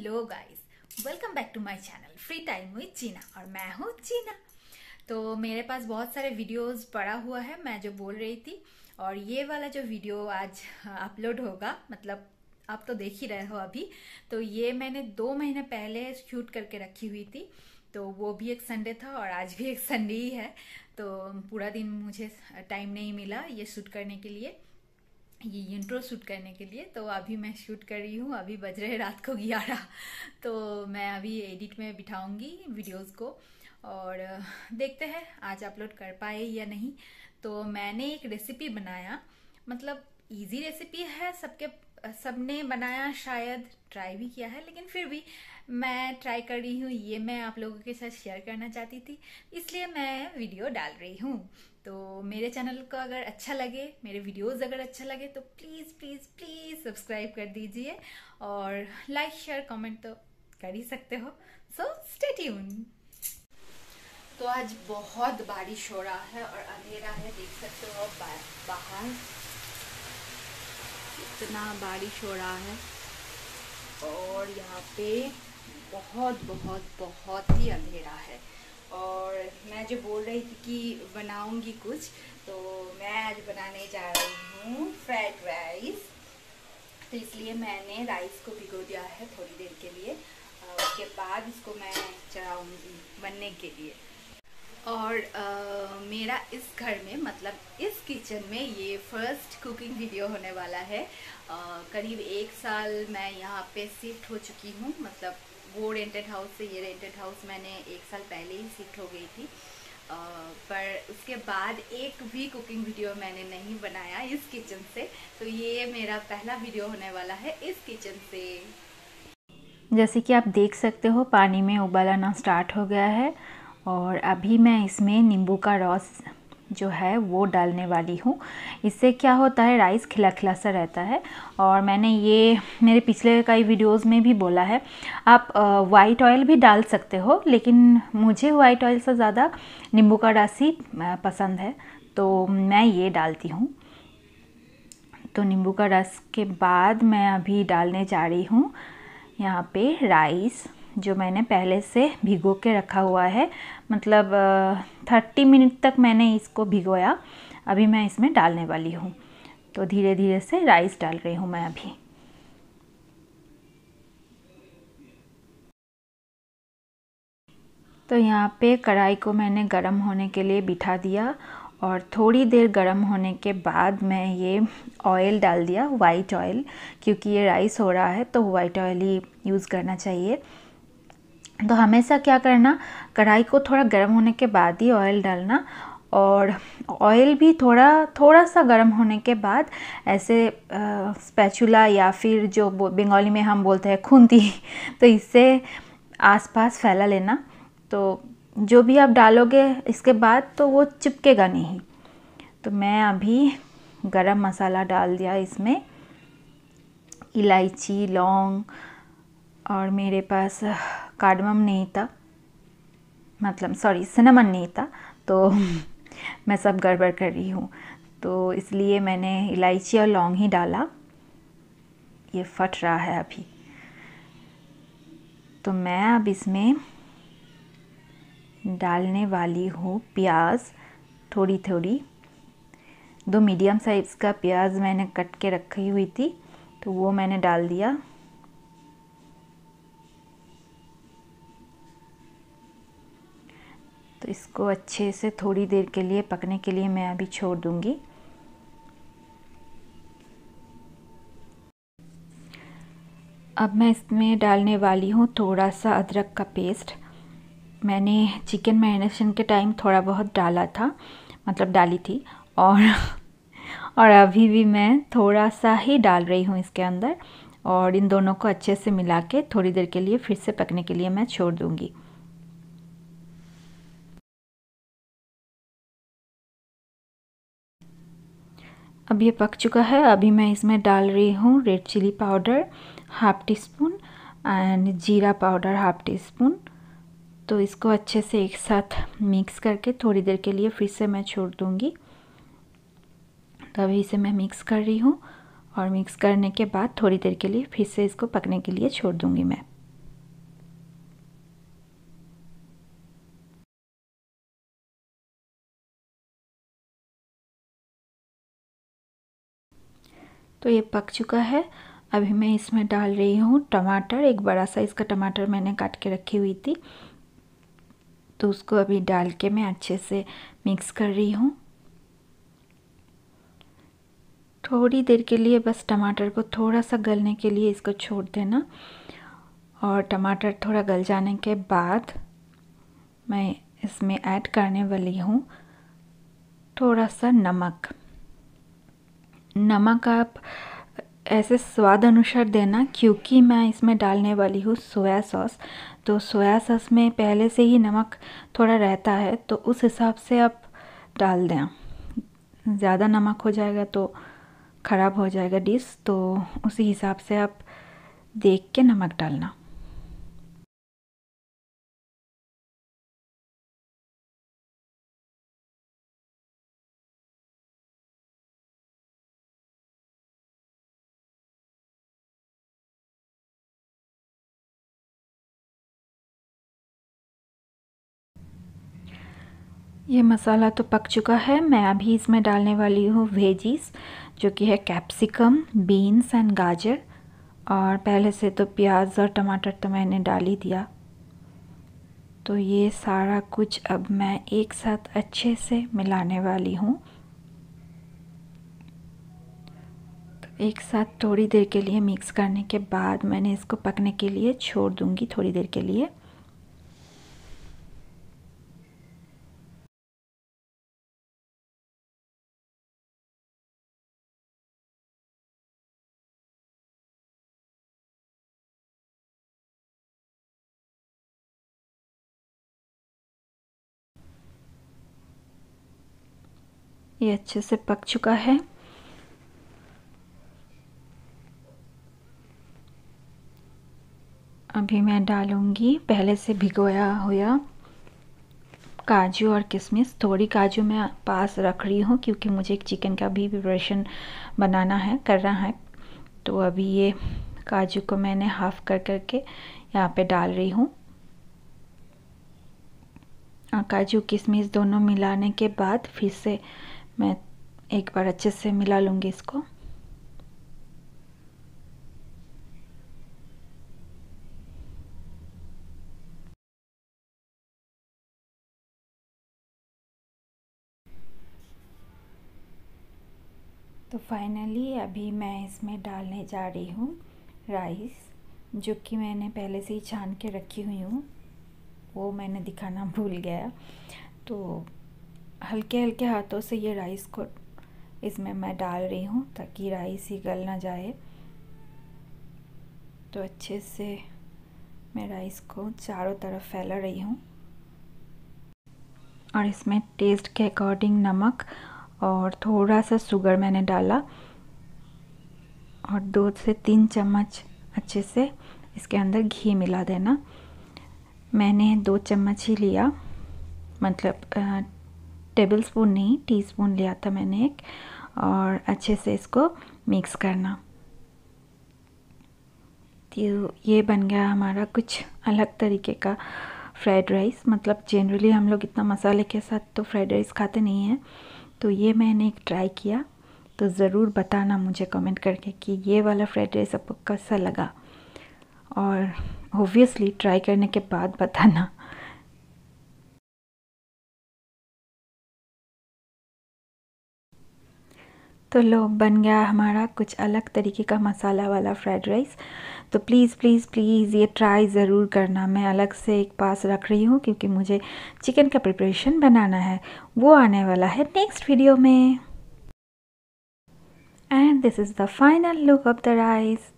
Hello guys welcome back to my channel free time with Cheena और मैं हूँ चीना। तो मेरे पास बहुत सारे वीडियोस पड़ा हुआ है, मैं जो बोल रही थी। और ये वाला जो वीडियो आज अपलोड होगा मतलब आप तो देख ही रहे हो अभी। तो ये मैंने दो महीने पहले शूट करके रखी हुई थी। तो वो भी एक संडे था और आज भी एक संडे ही है। तो पूरा दिन मुझे टाइम नहीं मिला ये शूट करने के लिए। ये इंट्रो शूट करने के लिए तो अभी मैं शूट कर रही हूँ, अभी बज रहे रात को ग्यारह। तो मैं अभी एडिट में बिठाऊँगी वीडियोस को और देखते हैं आज अपलोड कर पाए या नहीं। तो मैंने एक रेसिपी बनाया मतलब इजी रेसिपी है, सबके, सबने बनाया, शायद ट्राई भी किया है, लेकिन फिर भी मैं ट्राई कर रही हूँ, ये मैं आप लोगों के साथ शेयर करना चाहती थी, इसलिए मैं वीडियो डाल रही हूँ। तो मेरे चैनल को अगर अच्छा लगे, मेरे वीडियोस अगर अच्छा लगे तो प्लीज़ प्लीज़ प्लीज़ सब्सक्राइब कर दीजिए और लाइक शेयर कमेंट तो कर ही सकते हो। सो स्टे ट्यून तो आज बहुत बारिश हो रहा है और अंधेरा है, देख सकते हो बाहर। इतना बारिश हो रहा है और यहाँ पे बहुत बहुत बहुत ही अंधेरा है। और मैं जो बोल रही थी कि बनाऊँगी कुछ तो मैं आज बनाने जा रही हूँ फ्राइड राइस तो इसलिए मैंने राइस को भिगो दिया है थोड़ी देर के लिए। उसके बाद इसको मैं चढ़ाऊँगी बनने के लिए। और आ, मेरा इस घर में मतलब इस किचन में ये फ़र्स्ट कुकिंग वीडियो होने वाला है। करीब एक साल मैं यहाँ पे शिफ्ट हो चुकी हूँ मतलब वो रेंटेड हाउस से ये रेंटेड हाउस मैंने एक साल पहले ही शिफ्ट हो गई थी। आ, पर उसके बाद एक भी कुकिंग वीडियो मैंने नहीं बनाया इस किचन से। तो ये मेरा पहला वीडियो होने वाला है इस किचन से। जैसे कि आप देख सकते हो पानी में उबाल आना स्टार्ट हो गया है और अभी मैं इसमें नींबू का रस जो है वो डालने वाली हूँ। इससे क्या होता है राइस खिला खिला सा रहता है। और मैंने ये, मेरे पिछले कई वीडियोस में भी बोला है, आप वाइट ऑयल भी डाल सकते हो, लेकिन मुझे वाइट ऑयल से ज़्यादा नींबू का ही पसंद है। तो मैं ये डालती हूँ। तो नींबू का रस के बाद मैं अभी डालने जा रही हूँ यहाँ पे राइस जो मैंने पहले से भिगो के रखा हुआ है। मतलब थर्टी मिनट तक मैंने इसको भिगोया। अभी मैं इसमें डालने वाली हूँ। तो धीरे धीरे से राइस डाल रही हूँ मैं अभी। तो यहाँ पे कढ़ाई को मैंने गरम होने के लिए बिठा दिया और थोड़ी देर गर्म होने के बाद मैं ये ऑयल डाल दिया वाइट ऑयल क्योंकि ये राइस हो रहा है तो वाइट ऑयल ही यूज़ करना चाहिए। तो हमेशा क्या करना, कढ़ाई को थोड़ा गर्म होने के बाद ही ऑयल डालना और ऑयल भी थोड़ा थोड़ा सा गर्म होने के बाद ऐसे स्पैचुला या फिर जो बंगाली में हम बोलते हैं खूंती तो इससे आसपास फैला लेना। तो जो भी आप डालोगे, इसके बाद तो वो चिपकेगा नहीं। तो मैं अभी गरम मसाला डाल दिया इसमें। इलायची, लौंग और मेरे पास कार्डमम नहीं था मतलब सॉरी सिनेमन नहीं था तो मैं सब गड़बड़ कर रही हूँ। तो इसलिए मैंने इलायची और लौंग ही डाला। ये फट रहा है अभी। तो मैं अब इसमें डालने वाली हूँ प्याज थोड़ी थोड़ी दो मीडियम साइज़ का प्याज मैंने कट के रखी हुई थी तो वो मैंने डाल दिया। तो इसको अच्छे से थोड़ी देर के लिए, पकने के लिए मैं अभी छोड़ दूँगी। अब मैं इसमें डालने वाली हूँ थोड़ा सा अदरक का पेस्ट। मैंने चिकन मैरिनेशन के टाइम थोड़ा बहुत डाला था मतलब डाली थी, और और अभी भी मैं थोड़ा सा ही डाल रही हूँ इसके अंदर, और इन दोनों को अच्छे से मिला के थोड़ी देर के लिए फिर से पकने के लिए मैं छोड़ दूँगी। अब ये पक चुका है। अभी मैं इसमें डाल रही हूँ red chili powder, half teaspoon and जीरा पाउडर, हाफ़ टी स्पून तो इसको अच्छे से एक साथ मिक्स करके थोड़ी देर के लिए फिर से मैं छोड़ दूँगी। तो अभी इसे मैं मिक्स कर रही हूँ और मिक्स करने के बाद थोड़ी देर के लिए फिर से इसको पकने के लिए छोड़ दूँगी मैं। तो ये पक चुका है। अभी मैं इसमें डाल रही हूँ टमाटर। एक बड़ा साइज़ का टमाटर मैंने काट के रखी हुई थी। तो उसको अभी डाल के मैं अच्छे से मिक्स कर रही हूँ। थोड़ी देर के लिए बस टमाटर को थोड़ा सा गलने के लिए इसको छोड़ देना। और टमाटर थोड़ा गल जाने के बाद मैं इसमें ऐड करने वाली हूँ। थोड़ा सा नमक। नमक आप ऐसे स्वाद अनुसार देना, क्योंकि मैं इसमें डालने वाली हूँ सोया सॉस। तो सोया सॉस में पहले से ही नमक थोड़ा रहता है तो उस हिसाब से आप डाल दें। ज़्यादा नमक हो जाएगा तो ख़राब हो जाएगा डिश तो उसी हिसाब से आप देख के नमक डालना। ये मसाला तो पक चुका है। मैं अभी इसमें डालने वाली हूँ वेजीज, जो कि है कैप्सिकम, बीन्स एंड गाजर। और पहले से तो प्याज और टमाटर तो मैंने डाल ही दिया। तो ये सारा कुछ अब मैं एक साथ अच्छे से मिलाने वाली हूँ। तो एक साथ थोड़ी देर के लिए मिक्स करने के बाद मैंने इसको पकने के लिए छोड़ दूँगी थोड़ी देर के लिए। ये अच्छे से पक चुका है। अभी मैं डालूँगी, पहले से भिगोया हुआ काजू और किशमिश। थोड़ी काजू मैं पास रख रही हूँ, क्योंकि मुझे एक चिकन का भी प्रिपरेशन बनाना है कर रहा है। तो अभी ये काजू को मैंने हाफ़ कर करके यहाँ पे डाल रही हूँ। काजू, किशमिश दोनों मिलाने के बाद फिर से मैं एक बार अच्छे से मिला लूँगी इसको। तो फाइनली अभी मैं इसमें डालने जा रही हूँ राइस जो कि मैंने पहले से ही छान के रखी हुई हूँ। वो मैंने दिखाना भूल गया। तो हल्के हल्के हाथों से ये राइस को इसमें मैं डाल रही हूँ ताकि राइस ही गल ना जाए। तो अच्छे से मैं राइस को चारों तरफ़ फैला रही हूँ। और इसमें टेस्ट के अकॉर्डिंग नमक और थोड़ा सा शुगर मैंने डाला। और दो से तीन चम्मच अच्छे से इसके अंदर घी मिला देना। मैंने दो चम्मच ही लिया मतलब टेबल स्पून नहीं टी स्पून लिया था मैंने एक, और अच्छे से इसको मिक्स करना। तो ये बन गया हमारा कुछ अलग तरीके का फ्राइड राइस मतलब जनरली हम लोग इतना मसाले के साथ तो फ्राइड राइस खाते नहीं हैं। तो ये मैंने एक ट्राई किया तो ज़रूर बताना मुझे कमेंट करके कि ये वाला फ्राइड राइस आपको कैसा लगा। और ओबियसली ट्राई करने के बाद बताना। तो लो बन गया हमारा कुछ अलग तरीके का मसाला वाला फ्राइड राइस तो प्लीज़ प्लीज़ प्लीज़ ये ट्राई ज़रूर करना। मैं अलग से एक पास रख रही हूँ क्योंकि मुझे चिकन का प्रिपरेशन बनाना है। वो आने वाला है नेक्स्ट वीडियो में। And this is the final look of the rice